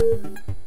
you